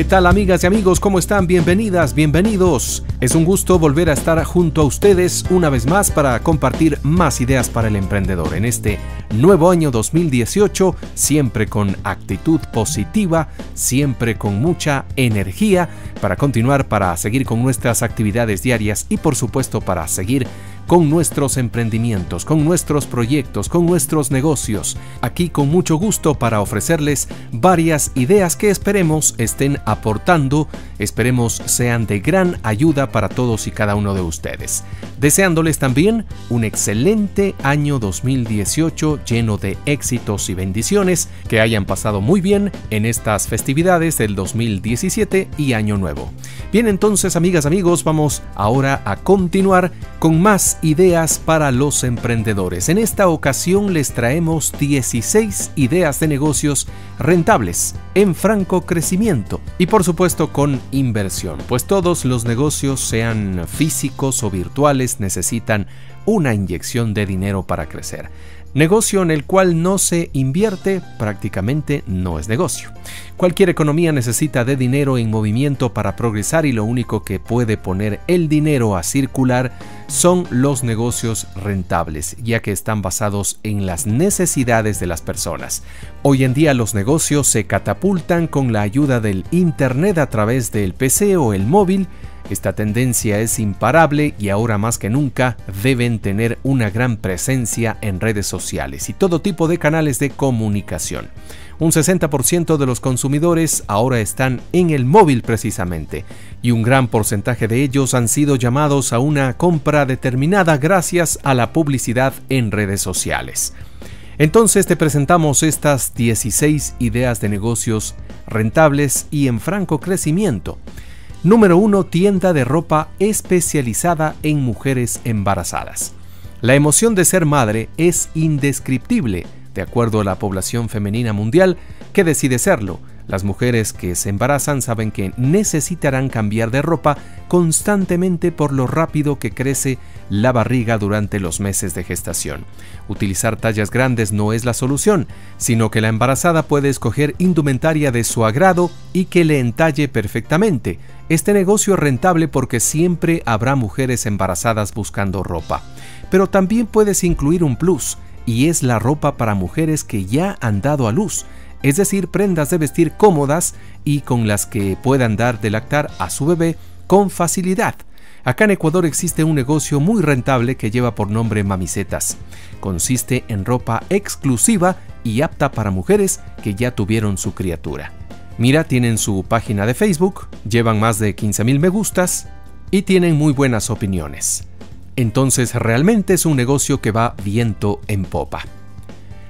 ¿Qué tal amigas y amigos? ¿Cómo están? Bienvenidas, bienvenidos. Es un gusto volver a estar junto a ustedes una vez más para compartir más ideas para el emprendedor en este nuevo año 2018, siempre con actitud positiva, siempre con mucha energía para continuar, para seguir con nuestras actividades diarias y por supuesto para seguir con nuestros emprendimientos, con nuestros proyectos, con nuestros negocios. Aquí con mucho gusto para ofrecerles varias ideas que esperemos estén aportando, esperemos sean de gran ayuda para todos y cada uno de ustedes. Deseándoles también un excelente año 2018 lleno de éxitos y bendiciones, que hayan pasado muy bien en estas festividades del 2017 y año nuevo. Bien entonces amigas amigos, vamos ahora a continuar con más ideas para los emprendedores. En esta ocasión les traemos 16 ideas de negocios rentables en franco crecimiento y por supuesto con inversión, pues todos los negocios, sean físicos o virtuales, necesitan una inyección de dinero para crecer. Negocio en el cual no se invierte prácticamente no es negocio. Cualquier economía necesita de dinero en movimiento para progresar y lo único que puede poner el dinero a circular son los negocios rentables, ya que están basados en las necesidades de las personas. Hoy en día los negocios se catapultan con la ayuda del Internet a través del PC o el móvil esta tendencia es imparable y ahora más que nunca deben tener una gran presencia en redes sociales y todo tipo de canales de comunicación. Un 60% de los consumidores ahora están en el móvil precisamente y un gran porcentaje de ellos han sido llamados a una compra determinada gracias a la publicidad en redes sociales. Entonces te presentamos estas 16 ideas de negocios rentables y en franco crecimiento Número 1. Tienda de ropa especializada en mujeres embarazadas. La emoción de ser madre es indescriptible, de acuerdo a la población femenina mundial que decide serlo, las mujeres que se embarazan saben que necesitarán cambiar de ropa constantemente por lo rápido que crece la barriga durante los meses de gestación. Utilizar tallas grandes no es la solución, sino que la embarazada puede escoger indumentaria de su agrado y que le entalle perfectamente. Este negocio es rentable porque siempre habrá mujeres embarazadas buscando ropa. Pero también puedes incluir un plus, y es la ropa para mujeres que ya han dado a luz es decir, prendas de vestir cómodas y con las que puedan dar de lactar a su bebé con facilidad. Acá en Ecuador existe un negocio muy rentable que lleva por nombre Mamisetas. Consiste en ropa exclusiva y apta para mujeres que ya tuvieron su criatura. Mira, tienen su página de Facebook, llevan más de 15.000 me gustas y tienen muy buenas opiniones. Entonces realmente es un negocio que va viento en popa.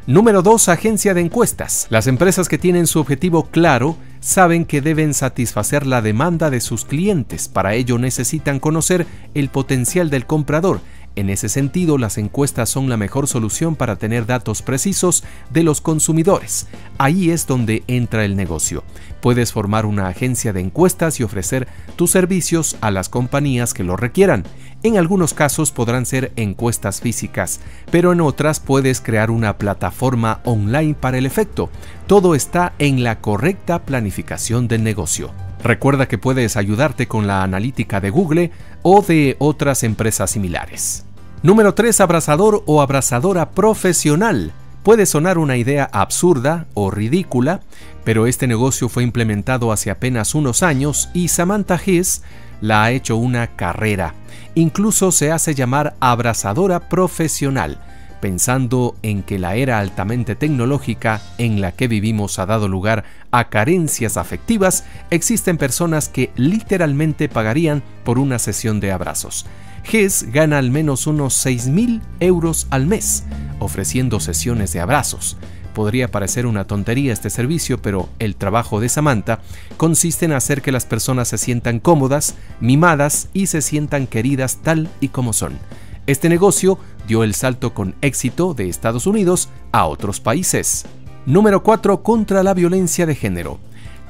Número 2. Agencia de encuestas. Las empresas que tienen su objetivo claro saben que deben satisfacer la demanda de sus clientes. Para ello necesitan conocer el potencial del comprador en ese sentido, las encuestas son la mejor solución para tener datos precisos de los consumidores. Ahí es donde entra el negocio. Puedes formar una agencia de encuestas y ofrecer tus servicios a las compañías que lo requieran. En algunos casos podrán ser encuestas físicas, pero en otras puedes crear una plataforma online para el efecto. Todo está en la correcta planificación del negocio. Recuerda que puedes ayudarte con la analítica de Google o de otras empresas similares. Número 3. Abrazador o abrazadora profesional. Puede sonar una idea absurda o ridícula, pero este negocio fue implementado hace apenas unos años y Samantha Hess la ha hecho una carrera. Incluso se hace llamar abrazadora profesional pensando en que la era altamente tecnológica en la que vivimos ha dado lugar a carencias afectivas, existen personas que literalmente pagarían por una sesión de abrazos. Hess gana al menos unos 6.000 euros al mes ofreciendo sesiones de abrazos. Podría parecer una tontería este servicio, pero el trabajo de Samantha consiste en hacer que las personas se sientan cómodas, mimadas y se sientan queridas tal y como son. Este negocio dio el salto con éxito de Estados Unidos a otros países. Número 4. Contra la violencia de género.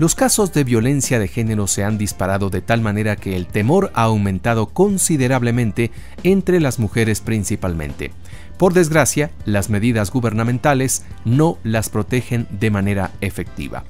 Los casos de violencia de género se han disparado de tal manera que el temor ha aumentado considerablemente entre las mujeres principalmente. Por desgracia, las medidas gubernamentales no las protegen de manera efectiva.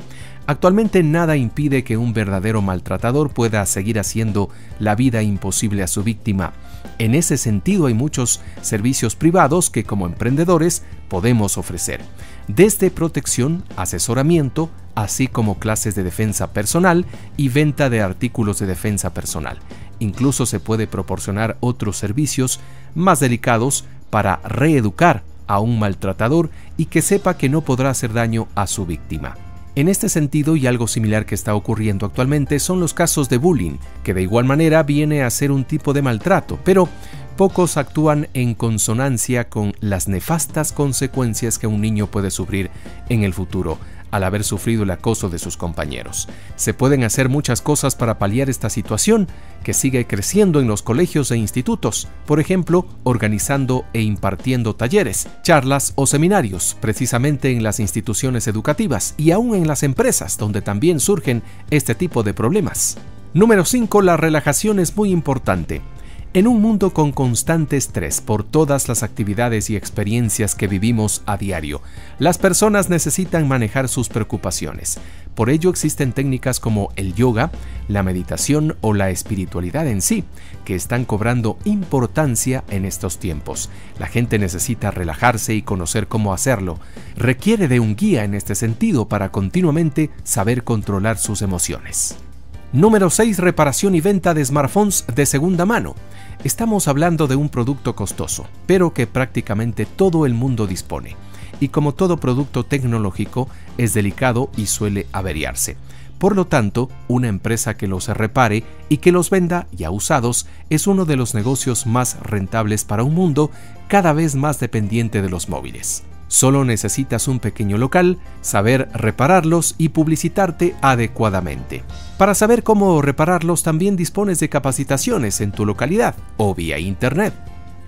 Actualmente nada impide que un verdadero maltratador pueda seguir haciendo la vida imposible a su víctima. En ese sentido hay muchos servicios privados que como emprendedores podemos ofrecer, desde protección, asesoramiento, así como clases de defensa personal y venta de artículos de defensa personal. Incluso se puede proporcionar otros servicios más delicados para reeducar a un maltratador y que sepa que no podrá hacer daño a su víctima. En este sentido, y algo similar que está ocurriendo actualmente, son los casos de bullying, que de igual manera viene a ser un tipo de maltrato, pero pocos actúan en consonancia con las nefastas consecuencias que un niño puede sufrir en el futuro al haber sufrido el acoso de sus compañeros. Se pueden hacer muchas cosas para paliar esta situación que sigue creciendo en los colegios e institutos, por ejemplo, organizando e impartiendo talleres, charlas o seminarios, precisamente en las instituciones educativas y aún en las empresas, donde también surgen este tipo de problemas. Número 5. La relajación es muy importante. En un mundo con constante estrés por todas las actividades y experiencias que vivimos a diario, las personas necesitan manejar sus preocupaciones. Por ello existen técnicas como el yoga, la meditación o la espiritualidad en sí, que están cobrando importancia en estos tiempos. La gente necesita relajarse y conocer cómo hacerlo. Requiere de un guía en este sentido para continuamente saber controlar sus emociones. Número 6. Reparación y venta de smartphones de segunda mano. Estamos hablando de un producto costoso, pero que prácticamente todo el mundo dispone. Y como todo producto tecnológico, es delicado y suele averiarse. Por lo tanto, una empresa que los repare y que los venda ya usados es uno de los negocios más rentables para un mundo cada vez más dependiente de los móviles. Solo necesitas un pequeño local, saber repararlos y publicitarte adecuadamente. Para saber cómo repararlos también dispones de capacitaciones en tu localidad o vía internet.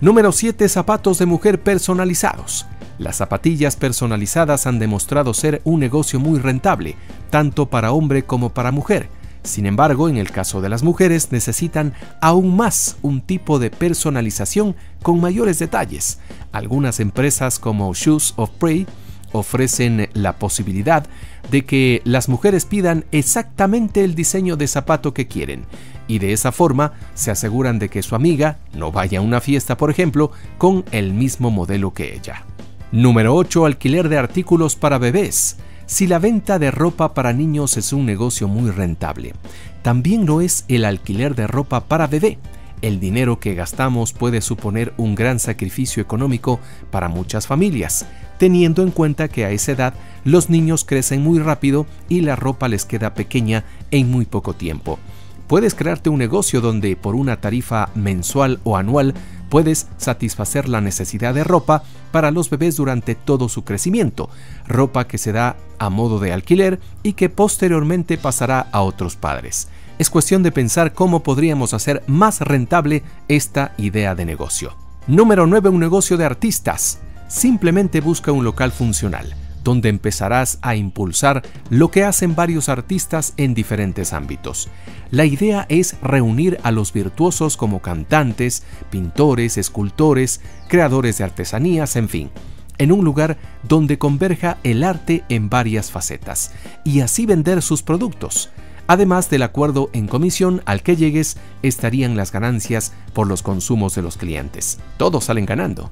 Número 7. Zapatos de mujer personalizados. Las zapatillas personalizadas han demostrado ser un negocio muy rentable, tanto para hombre como para mujer sin embargo, en el caso de las mujeres necesitan aún más un tipo de personalización con mayores detalles. Algunas empresas como Shoes of Prey ofrecen la posibilidad de que las mujeres pidan exactamente el diseño de zapato que quieren y de esa forma se aseguran de que su amiga no vaya a una fiesta, por ejemplo, con el mismo modelo que ella. Número 8. Alquiler de artículos para bebés. Si la venta de ropa para niños es un negocio muy rentable, también lo es el alquiler de ropa para bebé. El dinero que gastamos puede suponer un gran sacrificio económico para muchas familias, teniendo en cuenta que a esa edad los niños crecen muy rápido y la ropa les queda pequeña en muy poco tiempo. Puedes crearte un negocio donde por una tarifa mensual o anual puedes satisfacer la necesidad de ropa para los bebés durante todo su crecimiento, ropa que se da a modo de alquiler y que posteriormente pasará a otros padres. Es cuestión de pensar cómo podríamos hacer más rentable esta idea de negocio. Número 9. Un negocio de artistas. Simplemente busca un local funcional donde empezarás a impulsar lo que hacen varios artistas en diferentes ámbitos. La idea es reunir a los virtuosos como cantantes, pintores, escultores, creadores de artesanías, en fin, en un lugar donde converja el arte en varias facetas, y así vender sus productos. Además del acuerdo en comisión al que llegues, estarían las ganancias por los consumos de los clientes. Todos salen ganando.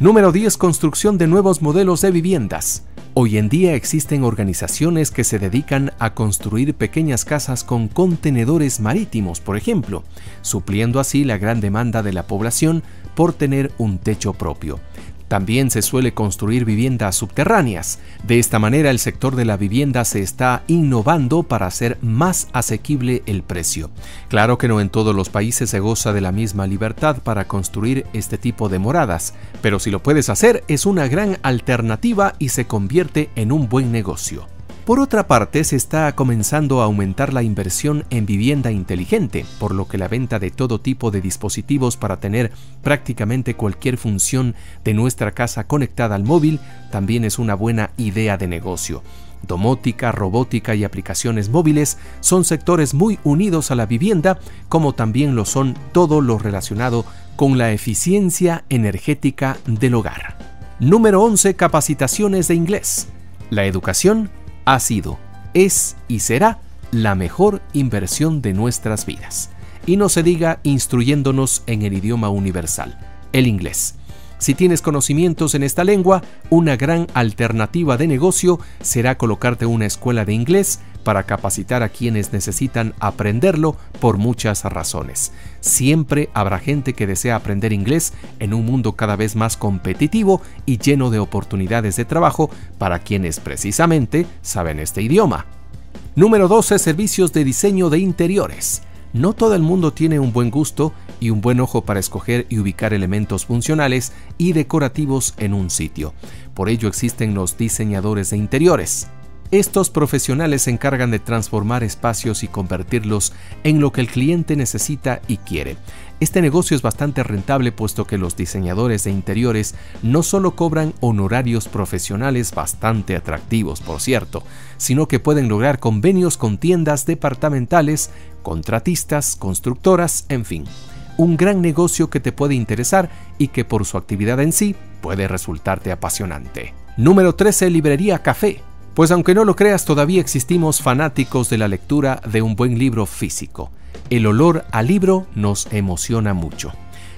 Número 10. Construcción de nuevos modelos de viviendas. Hoy en día existen organizaciones que se dedican a construir pequeñas casas con contenedores marítimos, por ejemplo, supliendo así la gran demanda de la población por tener un techo propio. También se suele construir viviendas subterráneas. De esta manera el sector de la vivienda se está innovando para hacer más asequible el precio. Claro que no en todos los países se goza de la misma libertad para construir este tipo de moradas, pero si lo puedes hacer es una gran alternativa y se convierte en un buen negocio. Por otra parte, se está comenzando a aumentar la inversión en vivienda inteligente, por lo que la venta de todo tipo de dispositivos para tener prácticamente cualquier función de nuestra casa conectada al móvil también es una buena idea de negocio. Domótica, robótica y aplicaciones móviles son sectores muy unidos a la vivienda, como también lo son todo lo relacionado con la eficiencia energética del hogar. Número 11. Capacitaciones de inglés. La educación ha sido es y será la mejor inversión de nuestras vidas. Y no se diga instruyéndonos en el idioma universal, el inglés. Si tienes conocimientos en esta lengua, una gran alternativa de negocio será colocarte una escuela de inglés para capacitar a quienes necesitan aprenderlo por muchas razones. Siempre habrá gente que desea aprender inglés en un mundo cada vez más competitivo y lleno de oportunidades de trabajo para quienes precisamente saben este idioma. Número 12. Servicios de diseño de interiores. No todo el mundo tiene un buen gusto y un buen ojo para escoger y ubicar elementos funcionales y decorativos en un sitio. Por ello existen los diseñadores de interiores. Estos profesionales se encargan de transformar espacios y convertirlos en lo que el cliente necesita y quiere. Este negocio es bastante rentable puesto que los diseñadores de interiores no solo cobran honorarios profesionales bastante atractivos, por cierto, sino que pueden lograr convenios con tiendas departamentales, contratistas, constructoras, en fin. Un gran negocio que te puede interesar y que por su actividad en sí puede resultarte apasionante. Número 13. Librería Café. Pues aunque no lo creas, todavía existimos fanáticos de la lectura de un buen libro físico. El olor al libro nos emociona mucho.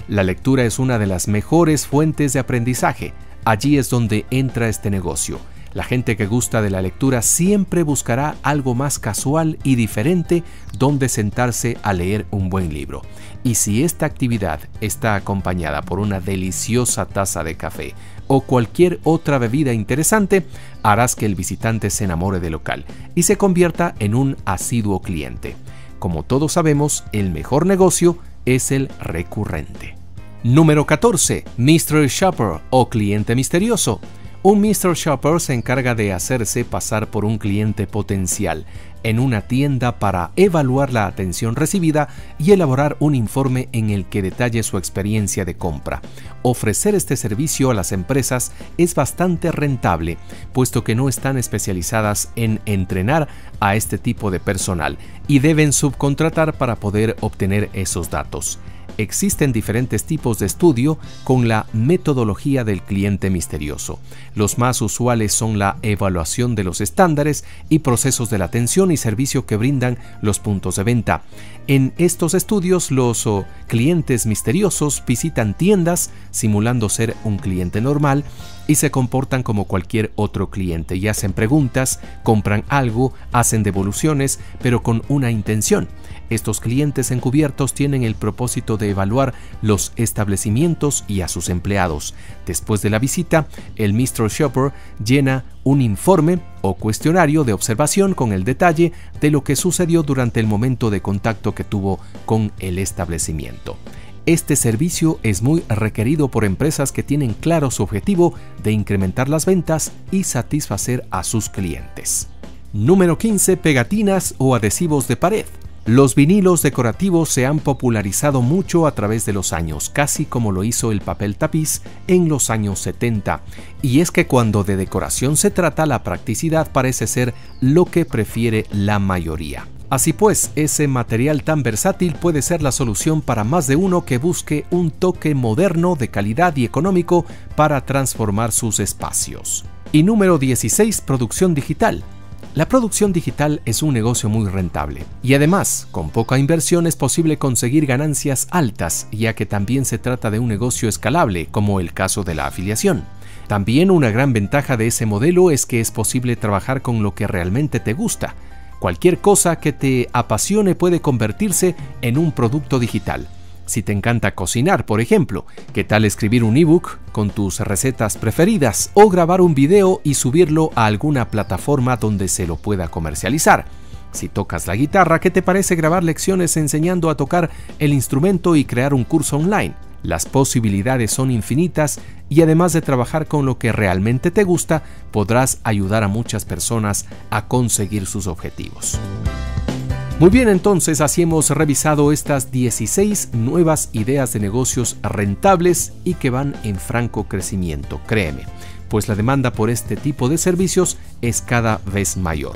La lectura es una de las mejores fuentes de aprendizaje. Allí es donde entra este negocio. La gente que gusta de la lectura siempre buscará algo más casual y diferente donde sentarse a leer un buen libro. Y si esta actividad está acompañada por una deliciosa taza de café o cualquier otra bebida interesante, harás que el visitante se enamore del local y se convierta en un asiduo cliente. Como todos sabemos, el mejor negocio es el recurrente. Número 14. Mystery Shopper o cliente misterioso. Un Mr. Shopper se encarga de hacerse pasar por un cliente potencial en una tienda para evaluar la atención recibida y elaborar un informe en el que detalle su experiencia de compra. Ofrecer este servicio a las empresas es bastante rentable, puesto que no están especializadas en entrenar a este tipo de personal y deben subcontratar para poder obtener esos datos. Existen diferentes tipos de estudio con la metodología del cliente misterioso. Los más usuales son la evaluación de los estándares y procesos de la atención y servicio que brindan los puntos de venta. En estos estudios, los oh, clientes misteriosos visitan tiendas simulando ser un cliente normal y se comportan como cualquier otro cliente y hacen preguntas, compran algo, hacen devoluciones, pero con una intención estos clientes encubiertos tienen el propósito de evaluar los establecimientos y a sus empleados. Después de la visita, el Mr. Shopper llena un informe o cuestionario de observación con el detalle de lo que sucedió durante el momento de contacto que tuvo con el establecimiento. Este servicio es muy requerido por empresas que tienen claro su objetivo de incrementar las ventas y satisfacer a sus clientes. Número 15. Pegatinas o adhesivos de pared. Los vinilos decorativos se han popularizado mucho a través de los años, casi como lo hizo el papel tapiz en los años 70. Y es que cuando de decoración se trata, la practicidad parece ser lo que prefiere la mayoría. Así pues, ese material tan versátil puede ser la solución para más de uno que busque un toque moderno de calidad y económico para transformar sus espacios. Y número 16, producción digital. La producción digital es un negocio muy rentable y además, con poca inversión es posible conseguir ganancias altas, ya que también se trata de un negocio escalable, como el caso de la afiliación. También una gran ventaja de ese modelo es que es posible trabajar con lo que realmente te gusta. Cualquier cosa que te apasione puede convertirse en un producto digital. Si te encanta cocinar, por ejemplo, ¿qué tal escribir un ebook con tus recetas preferidas o grabar un video y subirlo a alguna plataforma donde se lo pueda comercializar? Si tocas la guitarra, ¿qué te parece grabar lecciones enseñando a tocar el instrumento y crear un curso online? Las posibilidades son infinitas y además de trabajar con lo que realmente te gusta, podrás ayudar a muchas personas a conseguir sus objetivos. Muy bien, entonces así hemos revisado estas 16 nuevas ideas de negocios rentables y que van en franco crecimiento, créeme, pues la demanda por este tipo de servicios es cada vez mayor.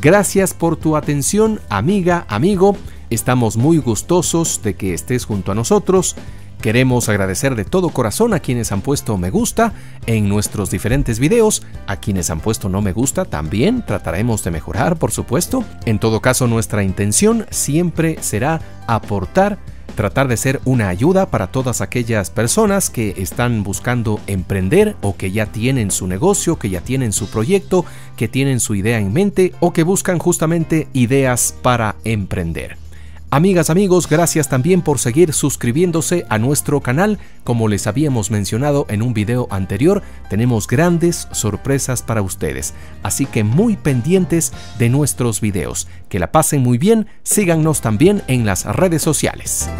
Gracias por tu atención, amiga, amigo. Estamos muy gustosos de que estés junto a nosotros Queremos agradecer de todo corazón a quienes han puesto me gusta en nuestros diferentes videos, a quienes han puesto no me gusta también, trataremos de mejorar por supuesto. En todo caso nuestra intención siempre será aportar tratar de ser una ayuda para todas aquellas personas que están buscando emprender o que ya tienen su negocio, que ya tienen su proyecto, que tienen su idea en mente o que buscan justamente ideas para emprender. Amigas, amigos, gracias también por seguir suscribiéndose a nuestro canal. Como les habíamos mencionado en un video anterior, tenemos grandes sorpresas para ustedes, así que muy pendientes de nuestros videos. Que la pasen muy bien, síganos también en las redes sociales.